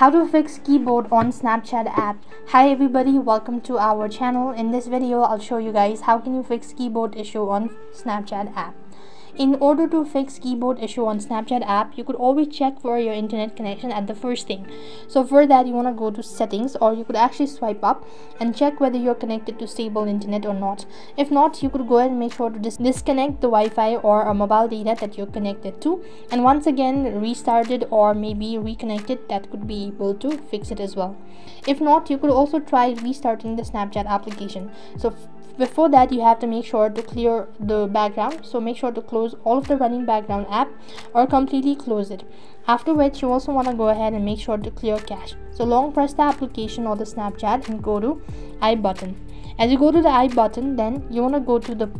how to fix keyboard on snapchat app. Hi everybody. Welcome to our channel. In this video i'll show you guys how can you fix keyboard issue on snapchat app in order to fix keyboard issue on snapchat app you could always check for your internet connection at the first thing. So for that you want to go to settings or you could actually swipe up and check whether you're connected to stable internet or not. If not you could go ahead and make sure to dis disconnect the wi-fi or a mobile data that you're connected to. And once again restart it or maybe reconnect it that could be able to fix it as well. If not you could also try restarting the snapchat application. So before that you have to make sure to clear the background. So make sure to close all of the running background app or completely close it. After which you also want to go ahead and make sure to clear cache. So long press the application or the snapchat and go to i button. As you go to the i button then you want to go to the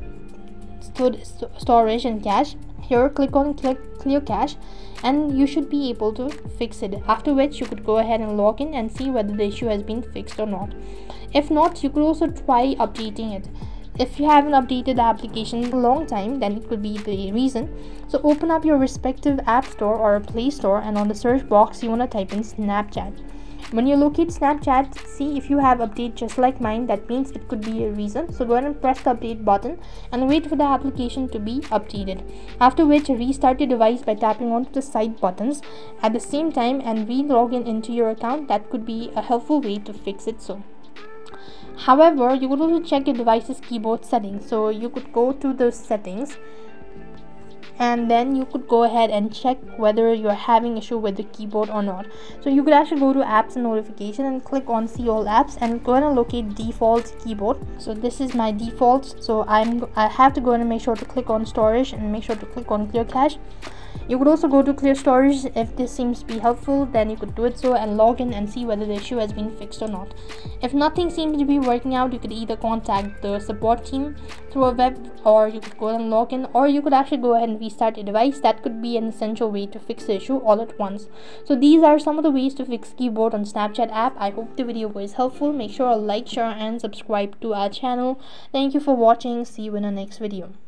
storage and cache. Here click on clear cache and you should be able to fix it. After which you could go ahead and log in and see whether the issue has been fixed or not. If not you could also try updating it. If you haven't updated the application in a long time then it could be the reason. So open up your respective app store or play store and on the search box you want to type in snapchat when you locate snapchat see if you have update just like mine. That means it could be a reason. So go ahead and press the update button and wait for the application to be updated. After which restart your device by tapping onto the side buttons at the same time and re-log in into your account. That could be a helpful way to fix it so. However you could also check your device's keyboard settings. So you could go to the settings and then you could go ahead and check whether you're having issue with the keyboard or not. So you could actually go to apps and notification and click on see all apps and go and locate default keyboard. So this is my default. So i'm i have to go and make sure to click on storage and make sure to click on clear cache you could also go to clear storage. If this seems to be helpful then you could do it so and log in and see whether the issue has been fixed or not. If nothing seems to be working out you could either contact the support team through a web or you could go and log in or you could actually go ahead and restart your device. That could be an essential way to fix the issue all at once. So these are some of the ways to fix keyboard on snapchat app. I hope the video was helpful. Make sure to like share and subscribe to our channel. Thank you for watching. See you in the next video